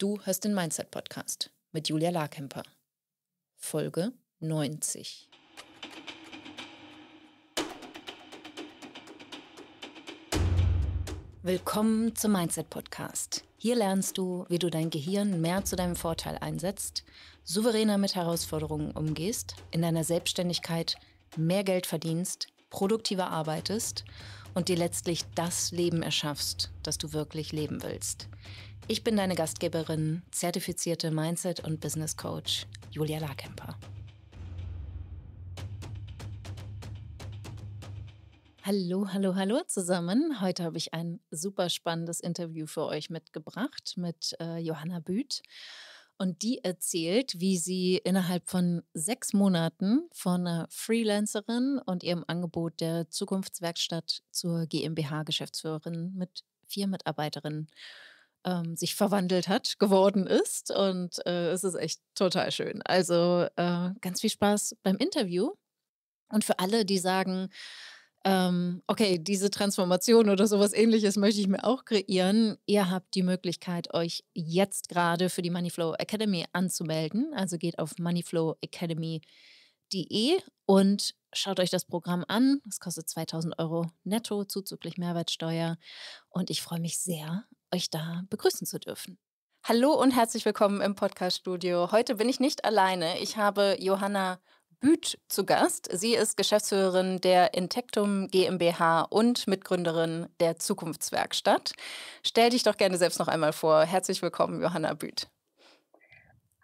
Du hörst den Mindset Podcast mit Julia Larkemper. Folge 90. Willkommen zum Mindset Podcast. Hier lernst du, wie du dein Gehirn mehr zu deinem Vorteil einsetzt, souveräner mit Herausforderungen umgehst, in deiner Selbstständigkeit mehr Geld verdienst, produktiver arbeitest und dir letztlich das Leben erschaffst, das du wirklich leben willst. Ich bin deine Gastgeberin, zertifizierte Mindset- und Business Coach Julia Larkemper. Hallo, hallo, hallo zusammen. Heute habe ich ein super spannendes Interview für euch mitgebracht mit äh, Johanna Büth. Und die erzählt, wie sie innerhalb von sechs Monaten von einer Freelancerin und ihrem Angebot der Zukunftswerkstatt zur GmbH-Geschäftsführerin mit vier Mitarbeiterinnen ähm, sich verwandelt hat, geworden ist. Und äh, es ist echt total schön. Also äh, ganz viel Spaß beim Interview. Und für alle, die sagen, ähm, okay, diese Transformation oder sowas ähnliches möchte ich mir auch kreieren. Ihr habt die Möglichkeit, euch jetzt gerade für die Moneyflow Academy anzumelden. Also geht auf moneyflowacademy.de und schaut euch das Programm an. Es kostet 2000 Euro netto zuzüglich Mehrwertsteuer. Und ich freue mich sehr, euch da begrüßen zu dürfen. Hallo und herzlich willkommen im Podcast-Studio. Heute bin ich nicht alleine. Ich habe Johanna Büth zu Gast. Sie ist Geschäftsführerin der Intectum GmbH und Mitgründerin der Zukunftswerkstatt. Stell dich doch gerne selbst noch einmal vor. Herzlich willkommen, Johanna Büth.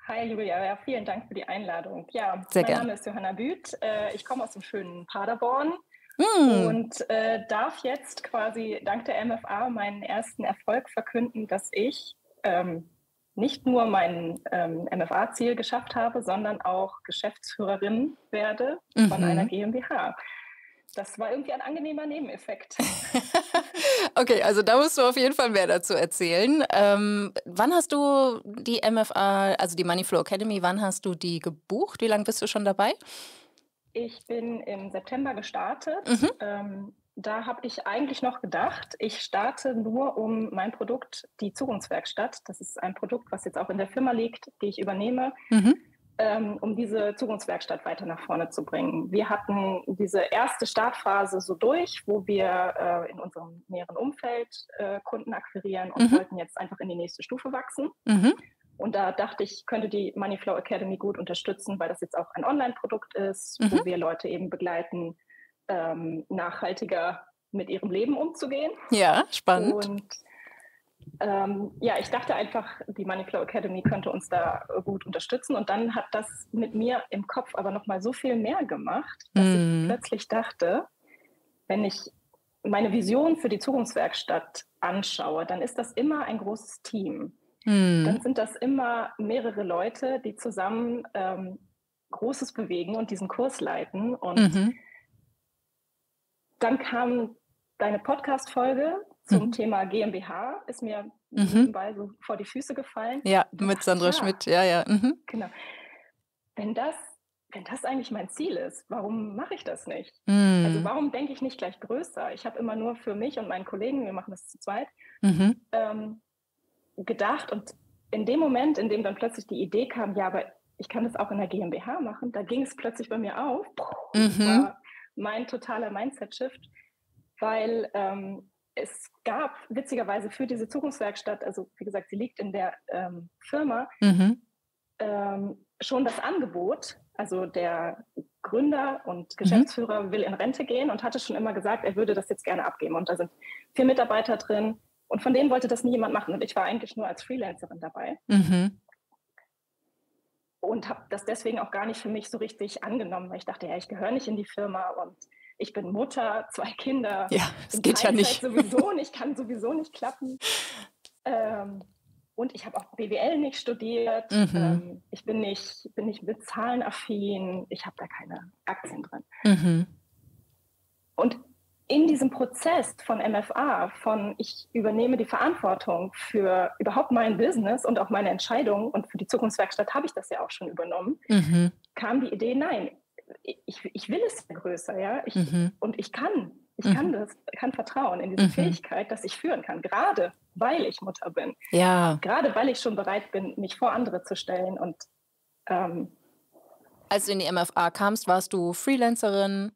Hi Julia, ja, vielen Dank für die Einladung. Ja, Sehr mein gern. Name ist Johanna Büth. Äh, Ich komme aus dem schönen Paderborn Hm. und äh, darf jetzt quasi dank der MFA meinen ersten Erfolg verkünden, dass ich ähm, nicht nur mein ähm, MFA-Ziel geschafft habe, sondern auch Geschäftsführerin werde von Mhm. einer GmbH. Das war irgendwie ein angenehmer Nebeneffekt. okay, also da musst du auf jeden Fall mehr dazu erzählen. Ähm, wann hast du die MFA, also die Moneyflow Academy, wann hast du die gebucht? Wie lange bist du schon dabei? Ich bin im September gestartet. Mhm. Ähm, da habe ich eigentlich noch gedacht, ich starte nur um mein Produkt, die Zukunftswerkstatt. Das ist ein Produkt, was jetzt auch in der Firma liegt, die ich übernehme, Mhm. ähm, um diese Zukunftswerkstatt weiter nach vorne zu bringen. Wir hatten diese erste Startphase so durch, wo wir äh, in unserem näheren Umfeld äh, Kunden akquirieren und Mhm. wollten jetzt einfach in die nächste Stufe wachsen. Mhm. Und da dachte ich, könnte die Moneyflow Academy gut unterstützen, weil das jetzt auch ein Online-Produkt ist, Mhm. wo wir Leute eben begleiten, ähm, nachhaltiger mit ihrem Leben umzugehen. Ja, spannend. Und ähm, ja, ich dachte einfach, die Moneyflow Academy könnte uns da gut unterstützen. Und dann hat das mit mir im Kopf aber nochmal so viel mehr gemacht, dass Mhm. ich plötzlich dachte, wenn ich meine Vision für die Zukunftswerkstatt anschaue, dann ist das immer ein großes Team dann Mhm. sind das immer mehrere Leute, die zusammen ähm, Großes bewegen und diesen Kurs leiten. Und Mhm. dann kam deine Podcast-Folge zum Mhm. Thema GmbH, ist mir Mhm. nebenbei so vor die Füße gefallen. Ja, mit Sandra ja, Schmidt. Ja, ja. Mhm. genau. Wenn das, wenn das eigentlich mein Ziel ist, warum mache ich das nicht? Also Mhm. warum denke ich nicht gleich größer? Ich habe immer nur für mich und meinen Kollegen, wir machen das zu zweit, Mhm. ähm, gedacht und in dem Moment, in dem dann plötzlich die Idee kam, ja, aber ich kann das auch in der GmbH machen, da ging es plötzlich bei mir auf. Mhm. war mein totaler Mindset-Shift, weil ähm, es gab witzigerweise für diese Zukunftswerkstatt, also wie gesagt, sie liegt in der ähm, Firma, Mhm. ähm, schon das Angebot. Also der Gründer Mhm. und Geschäftsführer will in Rente gehen und hatte schon immer gesagt, er würde das jetzt gerne abgeben. Und da sind vier Mitarbeiter drin. Und von denen wollte das nie jemand machen. Und ich war eigentlich nur als Freelancerin dabei Mhm. und habe das deswegen auch gar nicht für mich so richtig angenommen, weil ich dachte, ja, ich gehöre nicht in die Firma und ich bin Mutter, zwei Kinder. Ja, es geht ja Teilzeit nicht. Sowieso nicht, kann sowieso nicht klappen. Ähm, und ich habe auch BWL nicht studiert. Mhm. Ähm, ich bin nicht, bin nicht mit Zahlen affin. Ich habe da keine Aktien drin. Mhm. Und in diesem Prozess von MFA, von ich übernehme die Verantwortung für überhaupt mein Business und auch meine Entscheidungen und für die Zukunftswerkstatt habe ich das ja auch schon übernommen, Mhm. kam die Idee, nein, ich, ich will es größer, ja, ich, Mhm. und ich kann, ich Mhm. kann das, kann vertrauen in diese Mhm. Fähigkeit, dass ich führen kann, gerade weil ich Mutter bin. Ja. Gerade weil ich schon bereit bin, mich vor andere zu stellen. Und ähm, als du in die MFA kamst, warst du Freelancerin.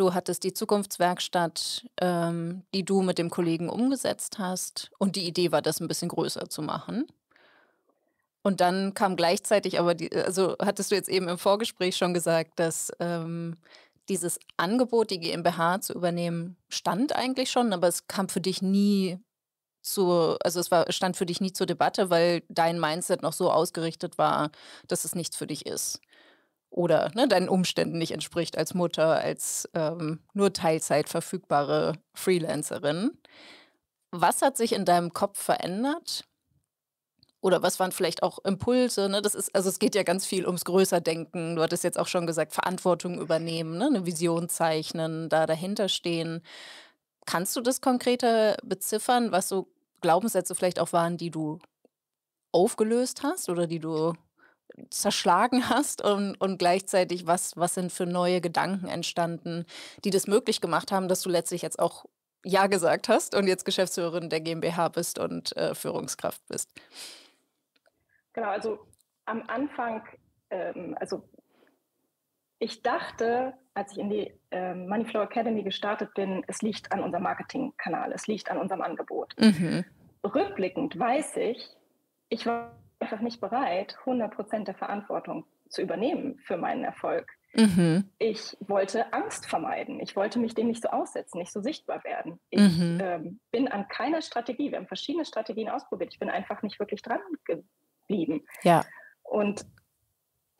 Du hattest die Zukunftswerkstatt, ähm, die du mit dem Kollegen umgesetzt hast. Und die Idee war, das ein bisschen größer zu machen. Und dann kam gleichzeitig aber, die, also hattest du jetzt eben im Vorgespräch schon gesagt, dass ähm, dieses Angebot, die GmbH zu übernehmen, stand eigentlich schon, aber es kam für dich nie zu, also es war, stand für dich nie zur Debatte, weil dein Mindset noch so ausgerichtet war, dass es nichts für dich ist. Oder ne, deinen Umständen nicht entspricht als Mutter, als ähm, nur Teilzeit verfügbare Freelancerin. Was hat sich in deinem Kopf verändert? Oder was waren vielleicht auch Impulse? Ne? Das ist, also es geht ja ganz viel ums Größerdenken. Du hattest jetzt auch schon gesagt, Verantwortung übernehmen, ne? eine Vision zeichnen, da dahinter stehen. Kannst du das konkreter beziffern, was so Glaubenssätze vielleicht auch waren, die du aufgelöst hast oder die du zerschlagen hast und, und gleichzeitig was, was sind für neue Gedanken entstanden, die das möglich gemacht haben, dass du letztlich jetzt auch Ja gesagt hast und jetzt Geschäftsführerin der GmbH bist und äh, Führungskraft bist. Genau, also am Anfang, ähm, also ich dachte, als ich in die ähm, Moneyflow Academy gestartet bin, es liegt an unserem Marketingkanal, es liegt an unserem Angebot. Mhm. Rückblickend weiß ich, ich war einfach nicht bereit, 100 Prozent der Verantwortung zu übernehmen für meinen Erfolg. Mhm. Ich wollte Angst vermeiden. Ich wollte mich dem nicht so aussetzen, nicht so sichtbar werden. Ich mhm. ähm, bin an keiner Strategie, wir haben verschiedene Strategien ausprobiert. Ich bin einfach nicht wirklich dran geblieben. Ja. Und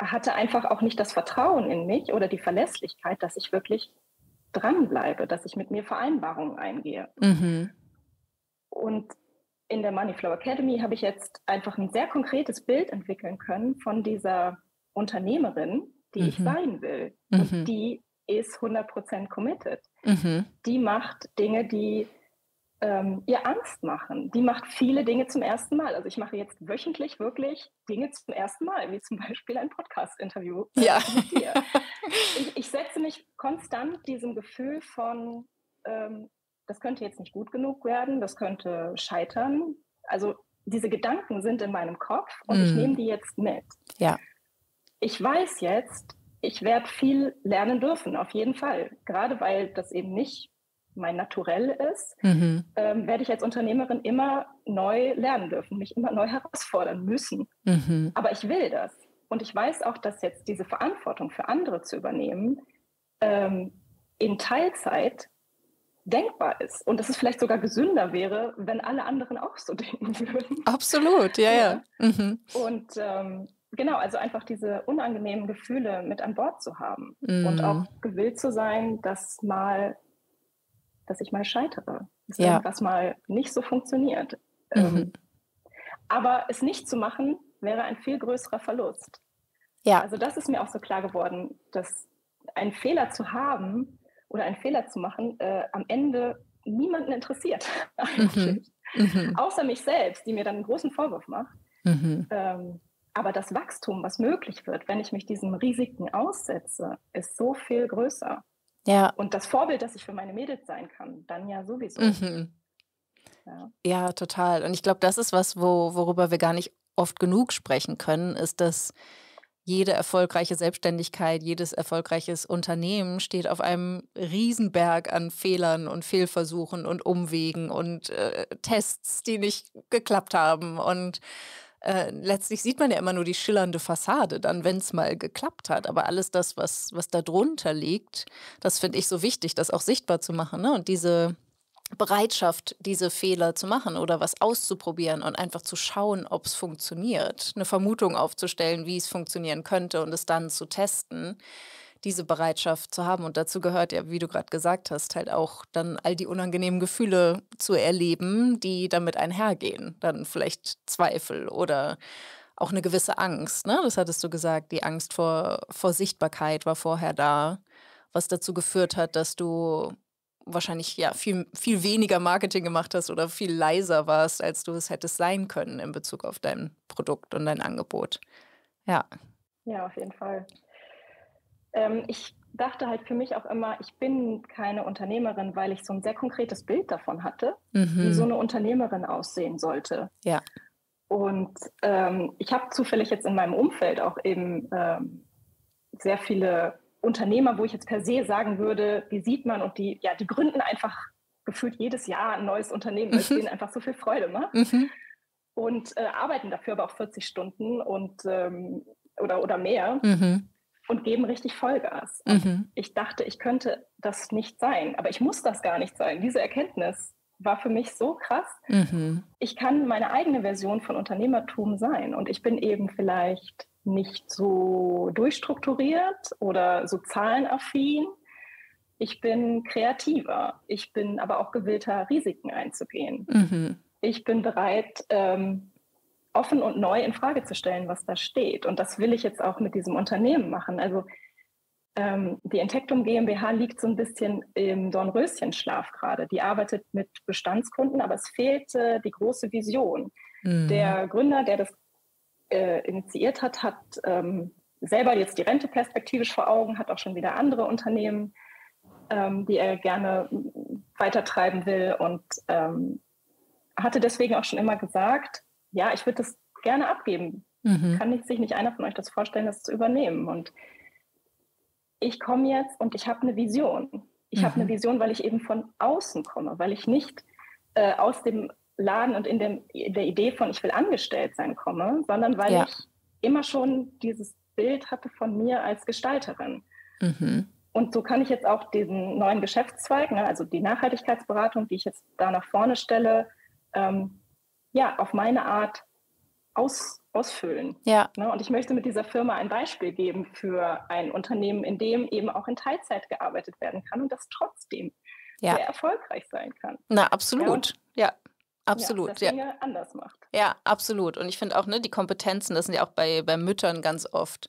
hatte einfach auch nicht das Vertrauen in mich oder die Verlässlichkeit, dass ich wirklich dranbleibe, dass ich mit mir Vereinbarungen eingehe. Mhm. Und in der Moneyflow Academy habe ich jetzt einfach ein sehr konkretes Bild entwickeln können von dieser Unternehmerin, die mhm. ich sein will. Mhm. Und die ist 100% committed. Mhm. Die macht Dinge, die ähm, ihr Angst machen. Die macht viele Dinge zum ersten Mal. Also ich mache jetzt wöchentlich wirklich Dinge zum ersten Mal, wie zum Beispiel ein Podcast-Interview. Äh, ja. ich, ich, setze mich konstant diesem Gefühl von, ähm, das könnte jetzt nicht gut genug werden, das könnte scheitern. Also diese Gedanken sind in meinem Kopf und mm. ich nehme die jetzt mit. Ja. Ich weiß jetzt, ich werde viel lernen dürfen, auf jeden Fall. Gerade weil das eben nicht mein Naturell ist, mhm. ähm, werde ich als Unternehmerin immer neu lernen dürfen, mich immer neu herausfordern müssen. Mhm. Aber ich will das. Und ich weiß auch, dass jetzt diese Verantwortung für andere zu übernehmen, ähm, in Teilzeit denkbar ist. Und dass es vielleicht sogar gesünder wäre, wenn alle anderen auch so denken würden. Absolut, ja, ja. Mhm. Und ähm, genau, also einfach diese unangenehmen Gefühle mit an Bord zu haben mhm. und auch gewillt zu sein, das mal dass ich mal scheitere, dass ja. irgendwas mal nicht so funktioniert. Mhm. Ähm, aber es nicht zu machen, wäre ein viel größerer Verlust. Ja. Also das ist mir auch so klar geworden, dass ein Fehler zu haben oder einen Fehler zu machen äh, am Ende niemanden interessiert. Mhm. Mhm. Außer mich selbst, die mir dann einen großen Vorwurf macht. Mhm. Ähm, aber das Wachstum, was möglich wird, wenn ich mich diesen Risiken aussetze, ist so viel größer. Ja. Und das Vorbild, dass ich für meine Mädels sein kann, dann ja sowieso. Mhm. Ja. ja. total. Und ich glaube, das ist was, wo, worüber wir gar nicht oft genug sprechen können, ist, dass jede erfolgreiche Selbstständigkeit, jedes erfolgreiches Unternehmen steht auf einem Riesenberg an Fehlern und Fehlversuchen und Umwegen und äh, Tests, die nicht geklappt haben und äh, letztlich sieht man ja immer nur die schillernde Fassade, dann, wenn es mal geklappt hat. Aber alles das, was, was da drunter liegt, das finde ich so wichtig, das auch sichtbar zu machen. Ne? Und diese Bereitschaft, diese Fehler zu machen oder was auszuprobieren und einfach zu schauen, ob es funktioniert. Eine Vermutung aufzustellen, wie es funktionieren könnte und es dann zu testen diese Bereitschaft zu haben. Und dazu gehört ja, wie du gerade gesagt hast, halt auch dann all die unangenehmen Gefühle zu erleben, die damit einhergehen. Dann vielleicht Zweifel oder auch eine gewisse Angst. Ne? Das hattest du gesagt, die Angst vor, vor Sichtbarkeit war vorher da, was dazu geführt hat, dass du wahrscheinlich ja viel, viel weniger Marketing gemacht hast oder viel leiser warst, als du es hättest sein können in Bezug auf dein Produkt und dein Angebot. Ja. Ja, auf jeden Fall. Ähm, ich dachte halt für mich auch immer, ich bin keine Unternehmerin, weil ich so ein sehr konkretes Bild davon hatte, mhm. wie so eine Unternehmerin aussehen sollte. Ja. Und ähm, ich habe zufällig jetzt in meinem Umfeld auch eben ähm, sehr viele Unternehmer, wo ich jetzt per se sagen würde, wie sieht man und die, ja, die gründen einfach gefühlt jedes Jahr ein neues Unternehmen, weil es mhm. denen einfach so viel Freude macht. Mhm. Und äh, arbeiten dafür aber auch 40 Stunden und ähm, oder, oder mehr mhm. und geben richtig Vollgas. Mhm. Ich dachte, ich könnte das nicht sein, aber ich muss das gar nicht sein. Diese Erkenntnis war für mich so krass. Mhm. Ich kann meine eigene Version von Unternehmertum sein und ich bin eben vielleicht nicht so durchstrukturiert oder so zahlenaffin. Ich bin kreativer. Ich bin aber auch gewillter, Risiken einzugehen. Mhm. Ich bin bereit, ähm, offen und neu in Frage zu stellen, was da steht. Und das will ich jetzt auch mit diesem Unternehmen machen. Also ähm, die Intectum GmbH liegt so ein bisschen im Dornröschenschlaf gerade. Die arbeitet mit Bestandskunden, aber es fehlte die große Vision. Mhm. Der Gründer, der das äh, initiiert hat, hat ähm, selber jetzt die Rente perspektivisch vor Augen, hat auch schon wieder andere Unternehmen, ähm, die er gerne weitertreiben will und ähm, hatte deswegen auch schon immer gesagt, ja, ich würde das gerne abgeben. Mhm. Kann nicht, sich nicht einer von euch das vorstellen, das zu übernehmen? Und ich komme jetzt und ich habe eine Vision. Ich mhm. habe eine Vision, weil ich eben von außen komme, weil ich nicht äh, aus dem Laden und in, dem, in der Idee von, ich will angestellt sein, komme, sondern weil ja. ich immer schon dieses Bild hatte von mir als Gestalterin. Mhm. Und so kann ich jetzt auch diesen neuen Geschäftszweig, ne, also die Nachhaltigkeitsberatung, die ich jetzt da nach vorne stelle, ähm, ja, auf meine Art aus, ausfüllen. Ja. Ne, und ich möchte mit dieser Firma ein Beispiel geben für ein Unternehmen, in dem eben auch in Teilzeit gearbeitet werden kann und das trotzdem ja. sehr erfolgreich sein kann. Na, absolut. Ja. Ja. Absolut, ja. Dinge anders macht. Ja, absolut. Und ich finde auch, ne, die Kompetenzen, das sind ja auch bei, bei Müttern ganz oft,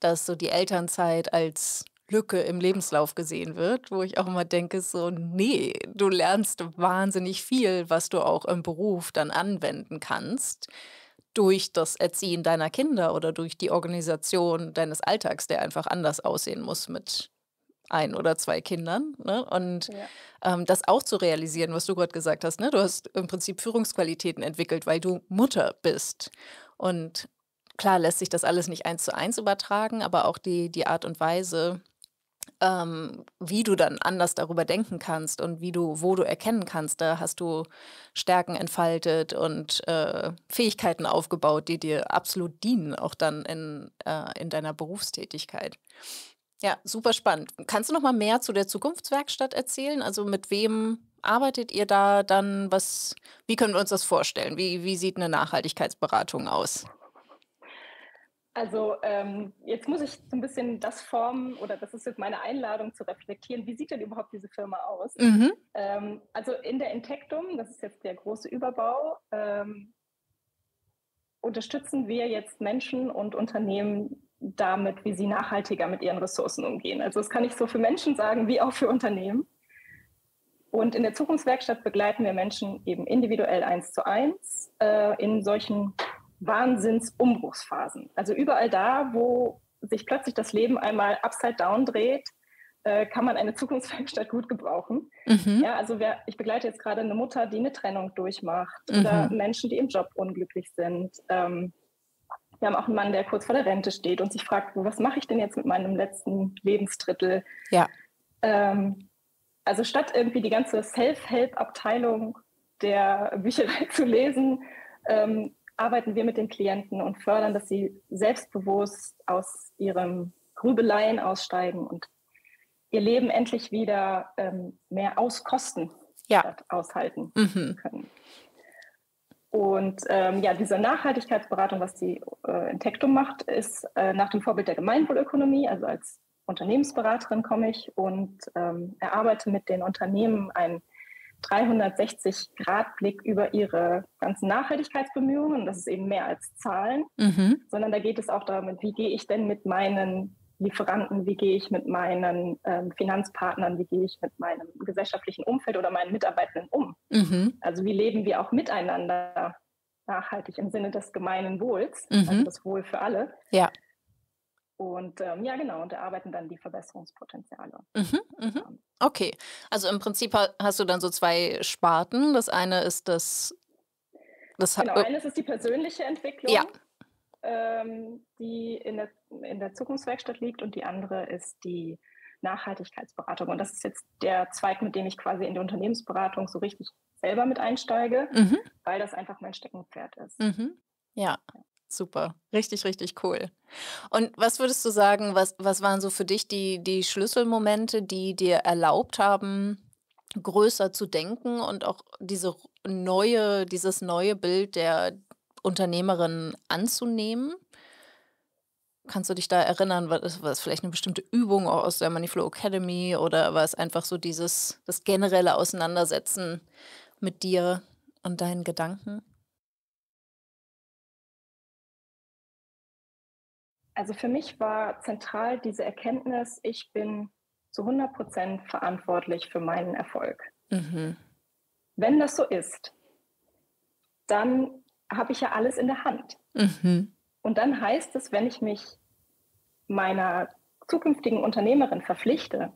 dass so die Elternzeit als Lücke im Lebenslauf gesehen wird, wo ich auch immer denke, so, nee, du lernst wahnsinnig viel, was du auch im Beruf dann anwenden kannst durch das Erziehen deiner Kinder oder durch die Organisation deines Alltags, der einfach anders aussehen muss mit ein oder zwei Kindern. Ne? Und ja. ähm, das auch zu realisieren, was du gerade gesagt hast, ne? du hast im Prinzip Führungsqualitäten entwickelt, weil du Mutter bist. Und klar lässt sich das alles nicht eins zu eins übertragen, aber auch die, die Art und Weise, ähm, wie du dann anders darüber denken kannst und wie du, wo du erkennen kannst, da hast du Stärken entfaltet und äh, Fähigkeiten aufgebaut, die dir absolut dienen, auch dann in, äh, in deiner Berufstätigkeit. Ja, super spannend. Kannst du noch mal mehr zu der Zukunftswerkstatt erzählen? Also mit wem arbeitet ihr da dann? Was, wie können wir uns das vorstellen? Wie, wie sieht eine Nachhaltigkeitsberatung aus? Also ähm, jetzt muss ich so ein bisschen das formen oder das ist jetzt meine Einladung zu reflektieren. Wie sieht denn überhaupt diese Firma aus? Mhm. Ähm, also in der Intectum, das ist jetzt der große Überbau, ähm, unterstützen wir jetzt Menschen und Unternehmen damit, wie sie nachhaltiger mit ihren Ressourcen umgehen. Also das kann ich so für Menschen sagen, wie auch für Unternehmen. Und in der Zukunftswerkstatt begleiten wir Menschen eben individuell eins zu eins äh, in solchen Wahnsinnsumbruchsphasen. Also überall da, wo sich plötzlich das Leben einmal upside down dreht, äh, kann man eine Zukunftswerkstatt gut gebrauchen. Mhm. Ja, also wer, ich begleite jetzt gerade eine Mutter, die eine Trennung durchmacht mhm. oder Menschen, die im Job unglücklich sind. Ähm, wir haben auch einen Mann, der kurz vor der Rente steht und sich fragt, was mache ich denn jetzt mit meinem letzten Lebensdrittel? Ja. Ähm, also statt irgendwie die ganze Self-Help-Abteilung der Bücherei zu lesen, ähm, arbeiten wir mit den Klienten und fördern, dass sie selbstbewusst aus ihrem Grübeleien aussteigen und ihr Leben endlich wieder ähm, mehr auskosten ja. aushalten mhm. können. Und ähm, ja, diese Nachhaltigkeitsberatung, was die äh, Intectum macht, ist äh, nach dem Vorbild der Gemeinwohlökonomie. Also als Unternehmensberaterin komme ich und ähm, erarbeite mit den Unternehmen einen 360-Grad-Blick über ihre ganzen Nachhaltigkeitsbemühungen. Das ist eben mehr als Zahlen, mhm. sondern da geht es auch darum, wie gehe ich denn mit meinen Lieferanten, wie gehe ich mit meinen ähm, Finanzpartnern, wie gehe ich mit meinem gesellschaftlichen Umfeld oder meinen Mitarbeitenden um. Mhm. Also wie leben wir auch miteinander nachhaltig im Sinne des gemeinen Wohls, mhm. also das Wohl für alle. Ja. Und ähm, ja, genau, und erarbeiten dann die Verbesserungspotenziale. Mhm, mhm. Okay, also im Prinzip hast du dann so zwei Sparten. Das eine ist das. das genau, eines ist die persönliche Entwicklung, ja. Ähm, die in der, in der Zukunftswerkstatt liegt, und die andere ist die Nachhaltigkeitsberatung. Und das ist jetzt der Zweig, mit dem ich quasi in die Unternehmensberatung so richtig selber mit einsteige, mhm. weil das einfach mein Steckenpferd ist. Mhm. Ja. Super, richtig, richtig cool. Und was würdest du sagen, was, was waren so für dich die, die Schlüsselmomente, die dir erlaubt haben, größer zu denken und auch diese neue, dieses neue Bild der Unternehmerin anzunehmen? Kannst du dich da erinnern, war das, war das vielleicht eine bestimmte Übung auch aus der Moneyflow Academy oder war es einfach so dieses, das generelle Auseinandersetzen mit dir und deinen Gedanken? Also für mich war zentral diese Erkenntnis, ich bin zu 100 Prozent verantwortlich für meinen Erfolg. Mhm. Wenn das so ist, dann habe ich ja alles in der Hand. Mhm. Und dann heißt es, wenn ich mich meiner zukünftigen Unternehmerin verpflichte,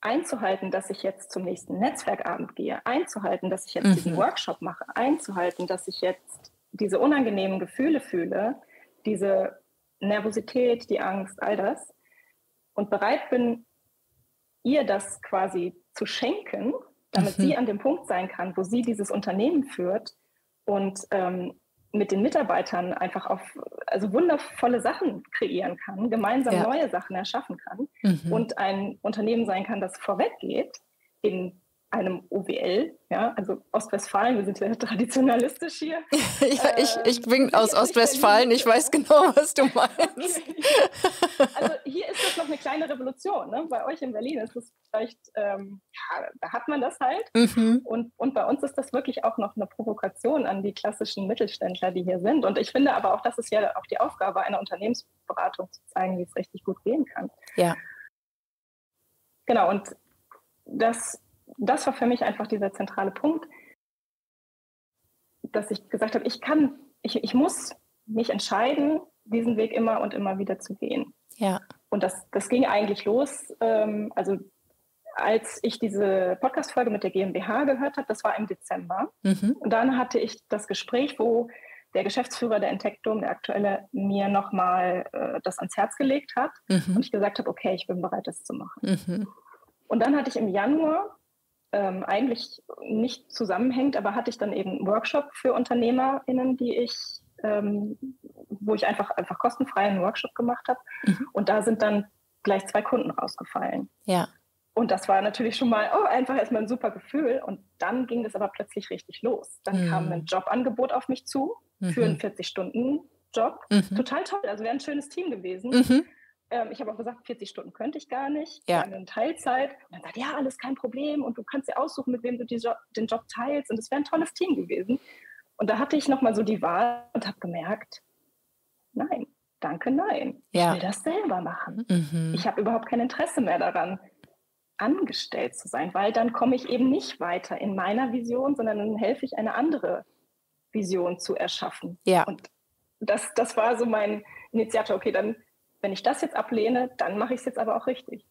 einzuhalten, dass ich jetzt zum nächsten Netzwerkabend gehe, einzuhalten, dass ich jetzt mhm. diesen Workshop mache, einzuhalten, dass ich jetzt diese unangenehmen Gefühle fühle, diese Nervosität, die Angst, all das und bereit bin, ihr das quasi zu schenken, damit mhm. sie an dem Punkt sein kann, wo sie dieses Unternehmen führt und ähm, mit den Mitarbeitern einfach auf also wundervolle Sachen kreieren kann, gemeinsam ja. neue Sachen erschaffen kann mhm. und ein Unternehmen sein kann, das vorweggeht in einem OWL, ja, also Ostwestfalen, wir sind ja traditionalistisch hier. ja, ich, ich bin ähm, aus Ostwestfalen, ich weiß genau, was du meinst. also hier ist das noch eine kleine Revolution, ne? bei euch in Berlin ist es vielleicht, ähm, ja, da hat man das halt mhm. und, und bei uns ist das wirklich auch noch eine Provokation an die klassischen Mittelständler, die hier sind und ich finde aber auch, das ist ja auch die Aufgabe einer Unternehmensberatung, zu zeigen, wie es richtig gut gehen kann. Ja. Genau, und das das war für mich einfach dieser zentrale Punkt, dass ich gesagt habe, ich kann, ich, ich muss mich entscheiden, diesen Weg immer und immer wieder zu gehen. Ja. Und das, das ging eigentlich los, ähm, also als ich diese Podcast-Folge mit der GmbH gehört habe, das war im Dezember. Mhm. Und dann hatte ich das Gespräch, wo der Geschäftsführer der Entectum, der aktuelle, mir nochmal äh, das ans Herz gelegt hat mhm. und ich gesagt habe, okay, ich bin bereit, das zu machen. Mhm. Und dann hatte ich im Januar ähm, eigentlich nicht zusammenhängt, aber hatte ich dann eben einen Workshop für UnternehmerInnen, die ich, ähm, wo ich einfach, einfach kostenfrei einen Workshop gemacht habe. Mhm. Und da sind dann gleich zwei Kunden rausgefallen. Ja. Und das war natürlich schon mal oh, einfach erstmal ein super Gefühl. Und dann ging das aber plötzlich richtig los. Dann mhm. kam ein Jobangebot auf mich zu mhm. für einen 40-Stunden-Job. Mhm. Total toll. Also wäre ein schönes Team gewesen. Mhm. Ähm, ich habe auch gesagt, 40 Stunden könnte ich gar nicht, ja. in Teilzeit. Und dann sagt, ja, alles kein Problem und du kannst dir aussuchen, mit wem du jo den Job teilst. Und es wäre ein tolles Team gewesen. Und da hatte ich nochmal so die Wahl und habe gemerkt, nein, danke, nein. Ja. Ich will das selber machen. Mhm. Ich habe überhaupt kein Interesse mehr daran, angestellt zu sein, weil dann komme ich eben nicht weiter in meiner Vision, sondern dann helfe ich eine andere Vision zu erschaffen. Ja. Und das, das war so mein Initiator, okay, dann wenn ich das jetzt ablehne, dann mache ich es jetzt aber auch richtig.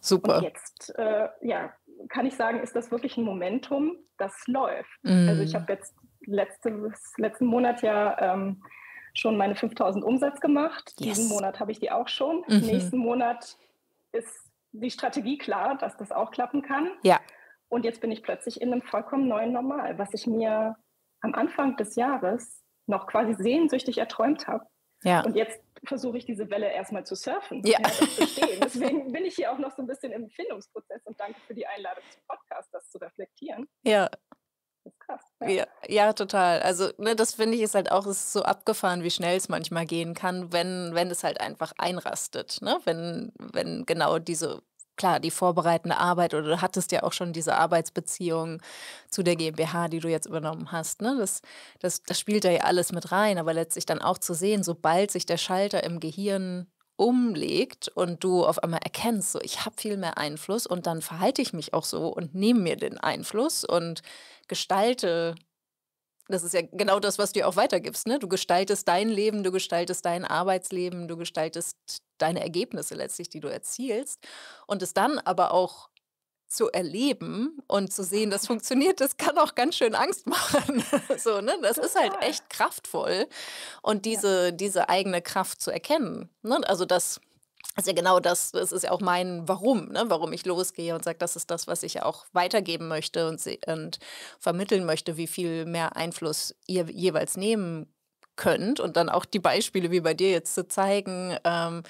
Super. Und jetzt, äh, ja, kann ich sagen, ist das wirklich ein Momentum, das läuft. Mm. Also ich habe jetzt letzte, letzten Monat ja ähm, schon meine 5000 Umsatz gemacht. Yes. Diesen Monat habe ich die auch schon. Mhm. Nächsten Monat ist die Strategie klar, dass das auch klappen kann. Ja. Und jetzt bin ich plötzlich in einem vollkommen neuen Normal, was ich mir am Anfang des Jahres noch quasi sehnsüchtig erträumt habe. Ja. Und jetzt versuche ich diese Welle erstmal zu surfen, ja. zu verstehen. Deswegen bin ich hier auch noch so ein bisschen im Findungsprozess und danke für die Einladung zum Podcast, das zu reflektieren. Ja. Das ist krass. Ja, ja, ja total. Also, ne, das finde ich ist halt auch, ist so abgefahren, wie schnell es manchmal gehen kann, wenn, wenn es halt einfach einrastet. Ne? Wenn, wenn genau diese klar, die vorbereitende Arbeit oder du hattest ja auch schon diese Arbeitsbeziehung zu der GmbH, die du jetzt übernommen hast. Ne? Das, das, das spielt da ja alles mit rein, aber letztlich dann auch zu sehen, sobald sich der Schalter im Gehirn umlegt und du auf einmal erkennst, so ich habe viel mehr Einfluss und dann verhalte ich mich auch so und nehme mir den Einfluss und gestalte das ist ja genau das, was du auch weitergibst. Ne? Du gestaltest dein Leben, du gestaltest dein Arbeitsleben, du gestaltest deine Ergebnisse letztlich, die du erzielst. Und es dann aber auch zu erleben und zu sehen, das funktioniert, das kann auch ganz schön Angst machen. so, ne? Das ist halt echt kraftvoll. Und diese, ja. diese eigene Kraft zu erkennen. Ne? Also das ist ja genau das, das ist ja auch mein Warum, ne? warum ich losgehe und sage, das ist das, was ich auch weitergeben möchte und, und vermitteln möchte, wie viel mehr Einfluss ihr jeweils nehmen könnt und dann auch die Beispiele wie bei dir jetzt zu zeigen, ähm,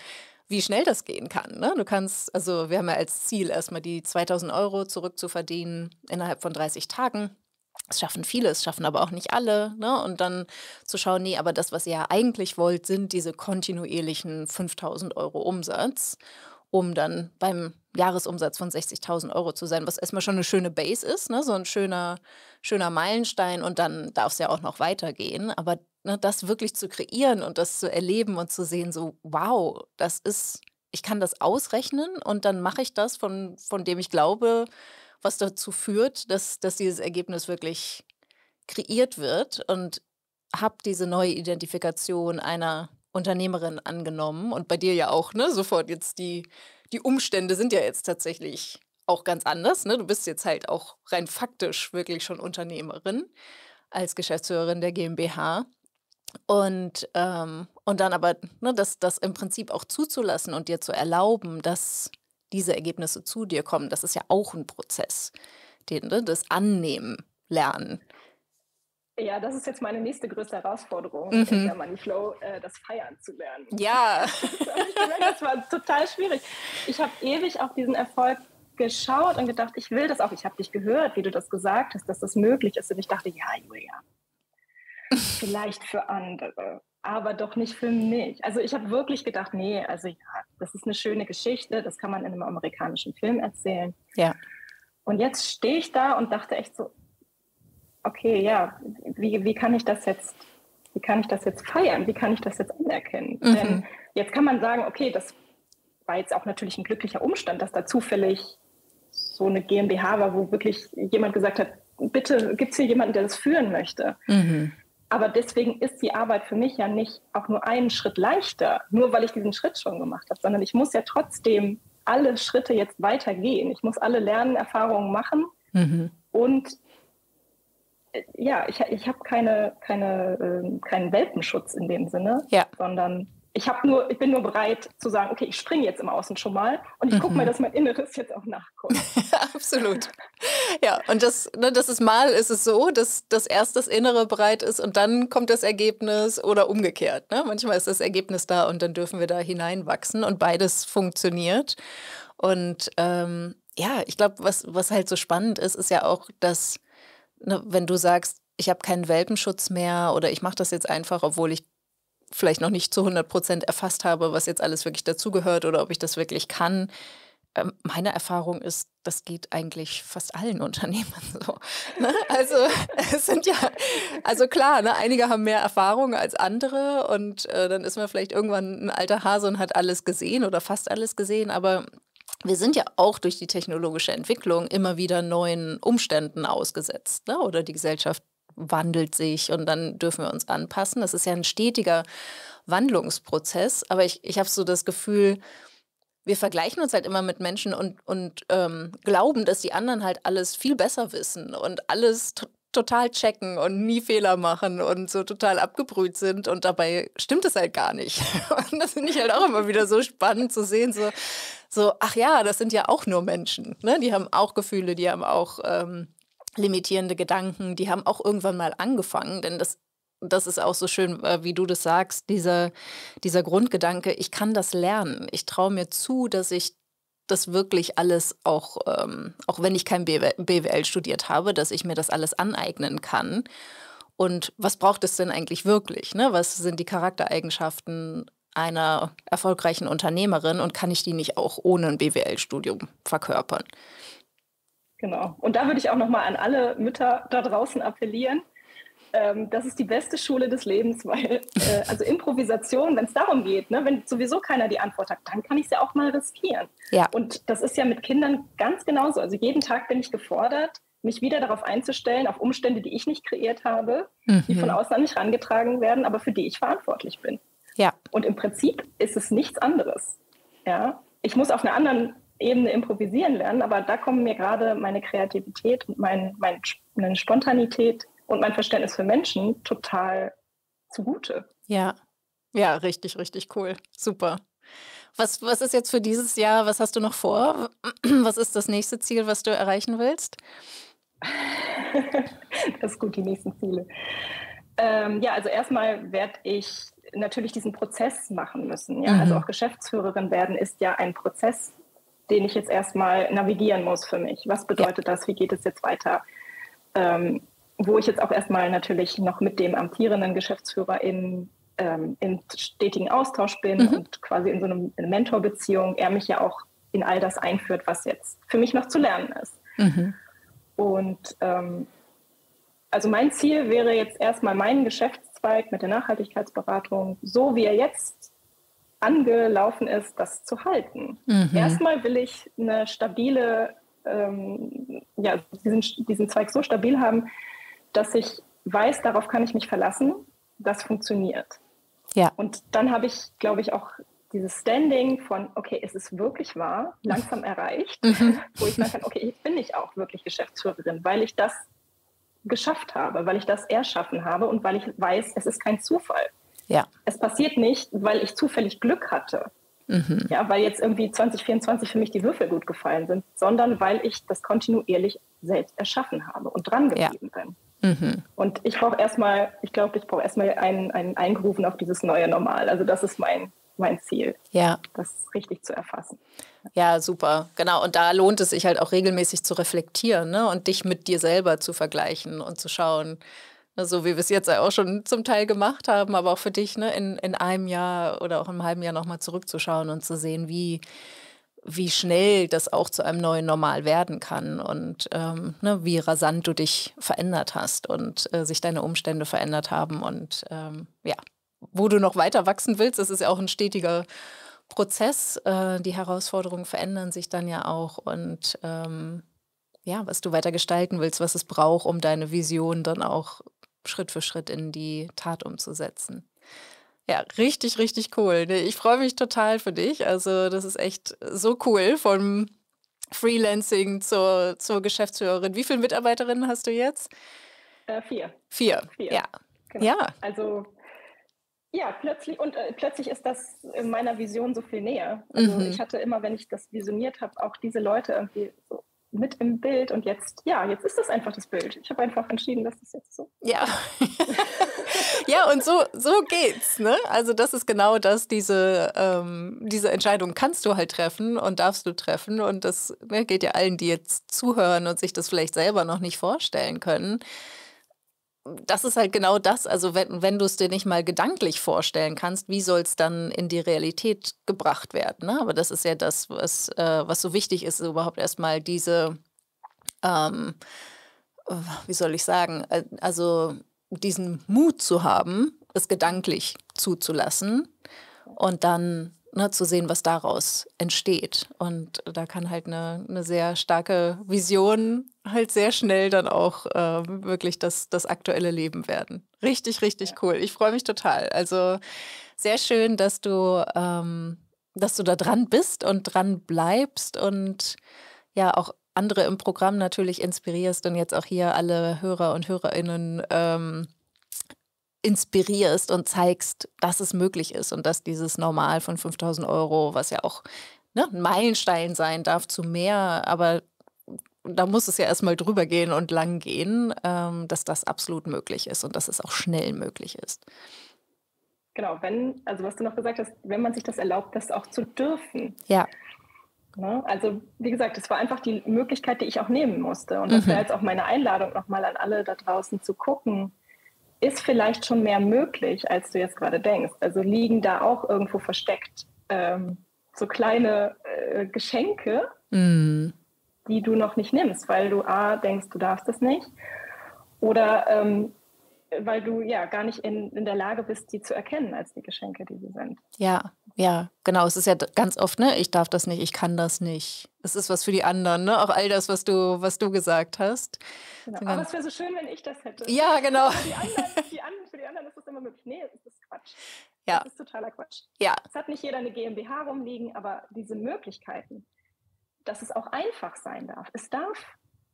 wie schnell das gehen kann. Ne? Du kannst, also wir haben ja als Ziel erstmal die 2000 Euro zurückzuverdienen innerhalb von 30 Tagen. Es schaffen viele, es schaffen aber auch nicht alle. Ne? Und dann zu schauen, nee, aber das, was ihr ja eigentlich wollt, sind diese kontinuierlichen 5000 Euro Umsatz, um dann beim Jahresumsatz von 60.000 Euro zu sein, was erstmal schon eine schöne Base ist, ne? so ein schöner, schöner Meilenstein und dann darf es ja auch noch weitergehen. Aber ne, das wirklich zu kreieren und das zu erleben und zu sehen, so, wow, das ist, ich kann das ausrechnen und dann mache ich das, von, von dem ich glaube, was dazu führt, dass, dass dieses Ergebnis wirklich kreiert wird und habe diese neue Identifikation einer Unternehmerin angenommen und bei dir ja auch, ne, sofort jetzt die, die Umstände sind ja jetzt tatsächlich auch ganz anders. Ne? Du bist jetzt halt auch rein faktisch wirklich schon Unternehmerin als Geschäftsführerin der GmbH. Und, ähm, und dann aber ne, das, das im Prinzip auch zuzulassen und dir zu erlauben, dass diese Ergebnisse zu dir kommen, das ist ja auch ein Prozess. Den, ne, das Annehmen, Lernen. Ja, das ist jetzt meine nächste größte Herausforderung mhm. in der Money Flow, äh, das Feiern zu lernen. Ja. das war total schwierig. Ich habe ewig auf diesen Erfolg geschaut und gedacht, ich will das auch. Ich habe dich gehört, wie du das gesagt hast, dass das möglich ist. Und ich dachte, ja, Julia, vielleicht für andere, aber doch nicht für mich. Also ich habe wirklich gedacht, nee, also ja, das ist eine schöne Geschichte, das kann man in einem amerikanischen Film erzählen. Ja. Und jetzt stehe ich da und dachte echt so, okay, ja, wie, wie kann ich das jetzt, wie kann ich das jetzt feiern? Wie kann ich das jetzt anerkennen? Mhm. Denn jetzt kann man sagen, okay, das war jetzt auch natürlich ein glücklicher Umstand, dass da zufällig so eine GmbH war, wo wirklich jemand gesagt hat, bitte gibt es hier jemanden, der das führen möchte. Mhm. Aber deswegen ist die Arbeit für mich ja nicht auch nur einen Schritt leichter, nur weil ich diesen Schritt schon gemacht habe, sondern ich muss ja trotzdem alle Schritte jetzt weitergehen. Ich muss alle Lernerfahrungen machen mhm. und äh, ja, ich, ich habe keine, keine, äh, keinen Welpenschutz in dem Sinne, ja. sondern ich habe nur, ich bin nur bereit zu sagen, okay, ich springe jetzt im Außen schon mal und ich mhm. gucke mal, dass mein Inneres jetzt auch nachkommt. Absolut. Ja, und das, ne, das ist mal ist es so, dass, dass erst das Innere bereit ist und dann kommt das Ergebnis oder umgekehrt. Ne? Manchmal ist das Ergebnis da und dann dürfen wir da hineinwachsen und beides funktioniert. Und ähm, ja, ich glaube, was, was halt so spannend ist, ist ja auch, dass, ne, wenn du sagst, ich habe keinen Welpenschutz mehr oder ich mache das jetzt einfach, obwohl ich vielleicht noch nicht zu 100 Prozent erfasst habe, was jetzt alles wirklich dazugehört oder ob ich das wirklich kann. Ähm, meine Erfahrung ist, das geht eigentlich fast allen Unternehmen so. Ne? Also es sind ja, also klar, ne? einige haben mehr Erfahrung als andere und äh, dann ist man vielleicht irgendwann ein alter Hase und hat alles gesehen oder fast alles gesehen, aber wir sind ja auch durch die technologische Entwicklung immer wieder neuen Umständen ausgesetzt. Ne? Oder die Gesellschaft wandelt sich und dann dürfen wir uns anpassen. Das ist ja ein stetiger Wandlungsprozess, aber ich, ich habe so das Gefühl, wir vergleichen uns halt immer mit Menschen und, und ähm, glauben, dass die anderen halt alles viel besser wissen und alles total checken und nie Fehler machen und so total abgebrüht sind und dabei stimmt es halt gar nicht. Und das finde ich halt auch immer wieder so spannend zu sehen, so, so ach ja, das sind ja auch nur Menschen. Ne? Die haben auch Gefühle, die haben auch ähm, limitierende Gedanken, die haben auch irgendwann mal angefangen, denn das das ist auch so schön, äh, wie du das sagst, dieser, dieser Grundgedanke, ich kann das lernen. Ich traue mir zu, dass ich das wirklich alles auch, ähm, auch wenn ich kein BWL studiert habe, dass ich mir das alles aneignen kann. Und was braucht es denn eigentlich wirklich? Ne? Was sind die Charaktereigenschaften einer erfolgreichen Unternehmerin und kann ich die nicht auch ohne ein BWL-Studium verkörpern? Genau. Und da würde ich auch nochmal an alle Mütter da draußen appellieren. Ähm, das ist die beste Schule des Lebens, weil äh, also Improvisation, wenn es darum geht, ne, wenn sowieso keiner die Antwort hat, dann kann ich es ja auch mal riskieren. Ja. Und das ist ja mit Kindern ganz genauso. Also jeden Tag bin ich gefordert, mich wieder darauf einzustellen, auf Umstände, die ich nicht kreiert habe, mhm. die von mhm. außen an mich herangetragen werden, aber für die ich verantwortlich bin. Ja. Und im Prinzip ist es nichts anderes. Ja. Ich muss auf einer anderen Ebene improvisieren lernen, aber da kommen mir gerade meine Kreativität und mein, mein, meine Spontanität und mein Verständnis für Menschen total zugute. Ja, ja, richtig, richtig cool. Super. Was, was ist jetzt für dieses Jahr, was hast du noch vor? Was ist das nächste Ziel, was du erreichen willst? das ist gut, die nächsten Ziele. Ähm, ja, also erstmal werde ich natürlich diesen Prozess machen müssen. Ja? Also mhm. Also auch Geschäftsführerin werden ist ja ein Prozess, den ich jetzt erstmal navigieren muss für mich. Was bedeutet ja. das? Wie geht es jetzt weiter? Ähm, wo ich jetzt auch erstmal natürlich noch mit dem amtierenden Geschäftsführer in, ähm, in stetigen Austausch bin mhm. und quasi in so einer Mentorbeziehung, er mich ja auch in all das einführt, was jetzt für mich noch zu lernen ist. Mhm. Und ähm, also mein Ziel wäre jetzt erstmal meinen Geschäftszweig mit der Nachhaltigkeitsberatung, so wie er jetzt angelaufen ist, das zu halten. Mhm. Erstmal will ich eine stabile, ähm, ja, diesen, diesen Zweig so stabil haben, dass ich weiß, darauf kann ich mich verlassen, das funktioniert. Ja. Und dann habe ich, glaube ich, auch dieses Standing von, okay, ist es wirklich wahr, langsam erreicht, mhm. wo ich sagen kann, okay, jetzt bin ich auch wirklich Geschäftsführerin, weil ich das geschafft habe, weil ich das erschaffen habe und weil ich weiß, es ist kein Zufall. Ja. Es passiert nicht, weil ich zufällig Glück hatte. Mhm. Ja, weil jetzt irgendwie 2024 für mich die Würfel gut gefallen sind, sondern weil ich das kontinuierlich selbst erschaffen habe und dran geblieben ja. bin. Mhm. Und ich brauche erstmal, ich glaube, ich brauche erstmal einen, einen Eingerufen auf dieses neue Normal. Also das ist mein, mein Ziel, ja. das richtig zu erfassen. Ja, super. Genau. Und da lohnt es sich halt auch regelmäßig zu reflektieren ne? und dich mit dir selber zu vergleichen und zu schauen, ne, so wie wir es jetzt auch schon zum Teil gemacht haben, aber auch für dich ne, in, in einem Jahr oder auch im halben Jahr nochmal zurückzuschauen und zu sehen, wie, wie schnell das auch zu einem neuen Normal werden kann und ähm, ne, wie rasant du dich verändert hast und äh, sich deine Umstände verändert haben und ähm, ja, wo du noch weiter wachsen willst. Das ist ja auch ein stetiger Prozess. Äh, die Herausforderungen verändern sich dann ja auch und ähm, ja, was du weiter gestalten willst, was es braucht, um deine Vision dann auch Schritt für Schritt in die Tat umzusetzen. Ja, richtig, richtig cool. Ich freue mich total für dich. Also, das ist echt so cool vom Freelancing zur, zur Geschäftsführerin. Wie viele Mitarbeiterinnen hast du jetzt? Äh, vier. Vier. vier. Ja. Genau. ja. Also, ja, plötzlich und äh, plötzlich ist das in meiner Vision so viel näher. Also, mhm. ich hatte immer, wenn ich das visioniert habe, auch diese Leute irgendwie so mit im Bild und jetzt, ja, jetzt ist das einfach das Bild. Ich habe einfach entschieden, dass das jetzt so. Ja. ja, und so, so geht's, ne? Also das ist genau das, diese, ähm, diese Entscheidung kannst du halt treffen und darfst du treffen. Und das ne, geht ja allen, die jetzt zuhören und sich das vielleicht selber noch nicht vorstellen können das ist halt genau das. Also wenn, wenn du es dir nicht mal gedanklich vorstellen kannst, wie soll es dann in die Realität gebracht werden? Ne? Aber das ist ja das, was, äh, was so wichtig ist, überhaupt erstmal diese, ähm, äh, wie soll ich sagen, äh, also diesen Mut zu haben, es gedanklich zuzulassen und dann ne, zu sehen, was daraus entsteht. Und da kann halt eine, eine sehr starke Vision halt sehr schnell dann auch äh, wirklich das, das aktuelle Leben werden. Richtig, richtig ja. cool. Ich freue mich total. Also sehr schön, dass du, ähm, dass du da dran bist und dran bleibst und ja auch andere im Programm natürlich inspirierst und jetzt auch hier alle Hörer und Hörerinnen ähm, inspirierst und zeigst, dass es möglich ist und dass dieses Normal von 5000 Euro, was ja auch ne, ein Meilenstein sein darf, zu mehr, aber da muss es ja erstmal drüber gehen und lang gehen, ähm, dass das absolut möglich ist und dass es auch schnell möglich ist. Genau, wenn, also was du noch gesagt hast, wenn man sich das erlaubt, das auch zu dürfen. Ja. Ne? Also wie gesagt, es war einfach die Möglichkeit, die ich auch nehmen musste. Und das mhm. wäre jetzt auch meine Einladung nochmal an alle da draußen zu gucken, ist vielleicht schon mehr möglich, als du jetzt gerade denkst. Also liegen da auch irgendwo versteckt ähm, so kleine äh, Geschenke, mm. Die du noch nicht nimmst, weil du A, denkst, du darfst es nicht oder ähm, weil du ja gar nicht in, in der Lage bist, die zu erkennen als die Geschenke, die sie sind. Ja. Ja, genau. Es ist ja ganz oft, ne, ich darf das nicht, ich kann das nicht. Es ist was für die anderen, ne? Auch all das, was du, was du gesagt hast. Genau. Aber es wäre so schön, wenn ich das hätte. Ja, genau. Die anderen, die anderen, für die anderen ist das immer möglich. Nee, das ist Quatsch. Ja. Das ist totaler Quatsch. Ja. Es hat nicht jeder eine GmbH rumliegen, aber diese Möglichkeiten, dass es auch einfach sein darf. Es darf,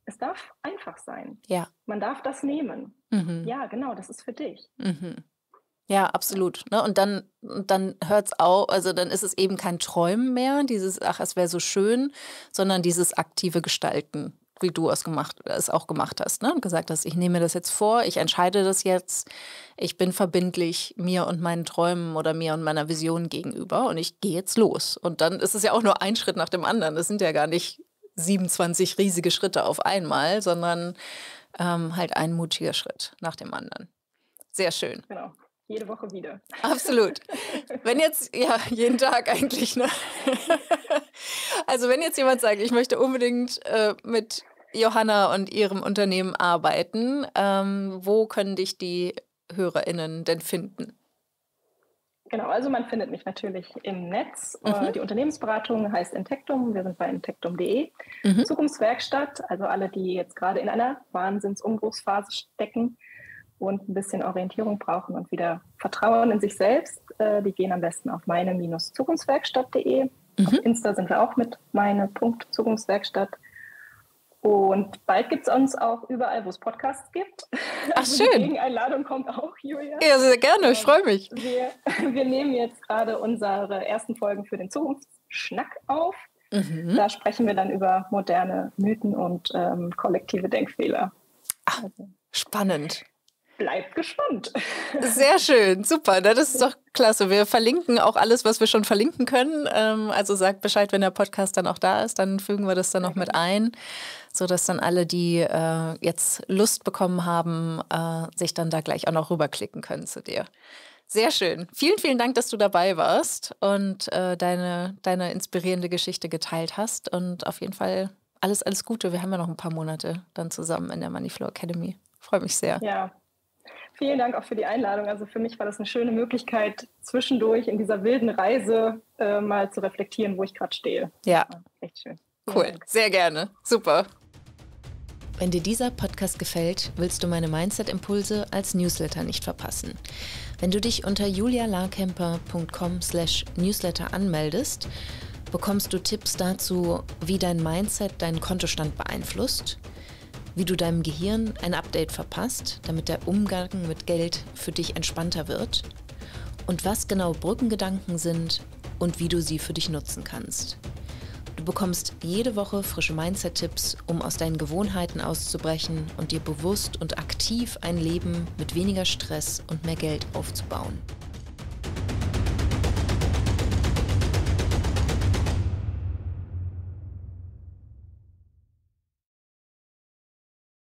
es darf einfach sein. Ja. Man darf das nehmen. Mhm. Ja, genau, das ist für dich. Mhm. Ja, absolut. Ne? Und dann, dann hört es auf, also dann ist es eben kein Träumen mehr, dieses, ach, es wäre so schön, sondern dieses aktive Gestalten, wie du es, gemacht, es auch gemacht hast. Ne? Und gesagt hast, ich nehme mir das jetzt vor, ich entscheide das jetzt, ich bin verbindlich mir und meinen Träumen oder mir und meiner Vision gegenüber und ich gehe jetzt los. Und dann ist es ja auch nur ein Schritt nach dem anderen. Das sind ja gar nicht 27 riesige Schritte auf einmal, sondern ähm, halt ein mutiger Schritt nach dem anderen. Sehr schön. Genau jede Woche wieder. Absolut. Wenn jetzt, ja, jeden Tag eigentlich, ne? Also wenn jetzt jemand sagt, ich möchte unbedingt äh, mit Johanna und ihrem Unternehmen arbeiten, ähm, wo können dich die HörerInnen denn finden? Genau, also man findet mich natürlich im Netz. Äh, mhm. Die Unternehmensberatung heißt Intectum. Wir sind bei intectum.de. Mhm. Zukunftswerkstatt, also alle, die jetzt gerade in einer Wahnsinnsumbruchsphase stecken, und ein bisschen Orientierung brauchen und wieder Vertrauen in sich selbst, äh, die gehen am besten auf meine-zukunftswerkstatt.de. Mhm. Auf Insta sind wir auch mit meine.zukunftswerkstatt. Und bald gibt es uns auch überall, wo es Podcasts gibt. Ach, also schön. Die Einladung kommt auch, Julia. Ja, sehr gerne, ich freue mich. Wir, wir nehmen jetzt gerade unsere ersten Folgen für den Zukunftsschnack auf. Mhm. Da sprechen wir dann über moderne Mythen und ähm, kollektive Denkfehler. Ach. Spannend bleibt gespannt. Sehr schön, super. Das ist doch klasse. Wir verlinken auch alles, was wir schon verlinken können. Ähm, also sagt Bescheid, wenn der Podcast dann auch da ist, dann fügen wir das dann noch mit ein, sodass dann alle, die äh, jetzt Lust bekommen haben, äh, sich dann da gleich auch noch rüberklicken können zu dir. Sehr schön. Vielen, vielen Dank, dass du dabei warst und äh, deine, deine inspirierende Geschichte geteilt hast. Und auf jeden Fall alles, alles Gute. Wir haben ja noch ein paar Monate dann zusammen in der Moneyflow Academy. Freue mich sehr. Ja, Vielen Dank auch für die Einladung. Also für mich war das eine schöne Möglichkeit, zwischendurch in dieser wilden Reise äh, mal zu reflektieren, wo ich gerade stehe. Ja. Echt schön. Vielen cool, Dank. sehr gerne. Super. Wenn dir dieser Podcast gefällt, willst du meine Mindset-Impulse als Newsletter nicht verpassen. Wenn du dich unter julialarkemper.com slash newsletter anmeldest, bekommst du Tipps dazu, wie dein Mindset deinen Kontostand beeinflusst – wie du deinem Gehirn ein Update verpasst, damit der Umgang mit Geld für dich entspannter wird und was genau Brückengedanken sind und wie du sie für dich nutzen kannst. Du bekommst jede Woche frische Mindset-Tipps, um aus deinen Gewohnheiten auszubrechen und dir bewusst und aktiv ein Leben mit weniger Stress und mehr Geld aufzubauen.